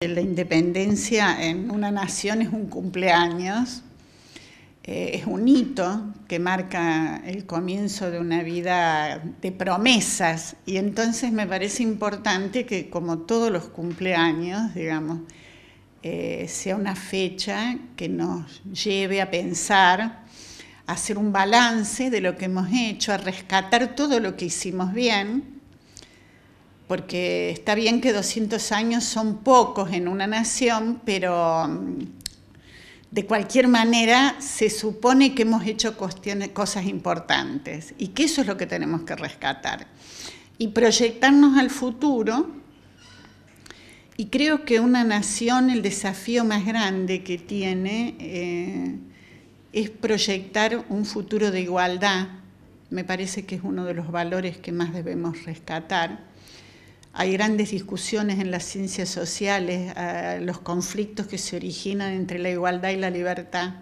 La independencia en una nación es un cumpleaños, eh, es un hito que marca el comienzo de una vida de promesas. Y entonces me parece importante que como todos los cumpleaños, digamos, eh, sea una fecha que nos lleve a pensar, a hacer un balance de lo que hemos hecho, a rescatar todo lo que hicimos bien porque está bien que 200 años son pocos en una nación, pero mm, de cualquier manera se supone que hemos hecho cosas importantes y que eso es lo que tenemos que rescatar. Y proyectarnos al futuro. Y creo que una nación, el desafío más grande que tiene eh, es proyectar un futuro de igualdad. Me parece que es uno de los valores que más debemos rescatar hay grandes discusiones en las ciencias sociales, eh, los conflictos que se originan entre la igualdad y la libertad,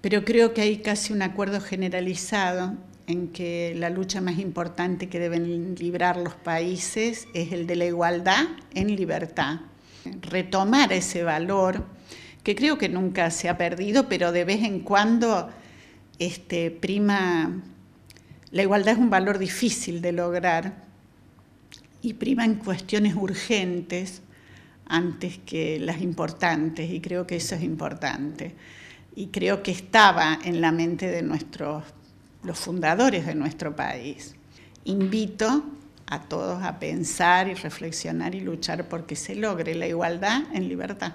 pero creo que hay casi un acuerdo generalizado en que la lucha más importante que deben librar los países es el de la igualdad en libertad. Retomar ese valor, que creo que nunca se ha perdido, pero de vez en cuando este, prima, la igualdad es un valor difícil de lograr, y priman cuestiones urgentes antes que las importantes, y creo que eso es importante. Y creo que estaba en la mente de nuestros, los fundadores de nuestro país. Invito a todos a pensar y reflexionar y luchar porque se logre la igualdad en libertad.